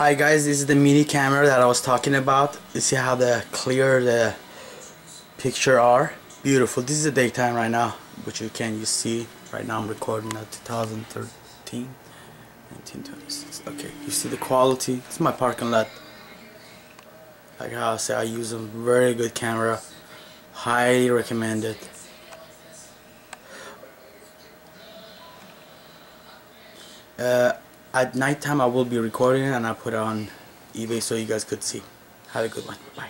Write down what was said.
Hi guys, this is the mini camera that I was talking about. You see how the clear the picture are? Beautiful. This is the daytime right now, which you can you see right now I'm recording at 2013 1926. Okay, you see the quality. It's my parking lot. Like I say I use a very good camera. Highly recommended. Uh, at nighttime I will be recording and I'll put it on eBay so you guys could see. Have a good one. Bye.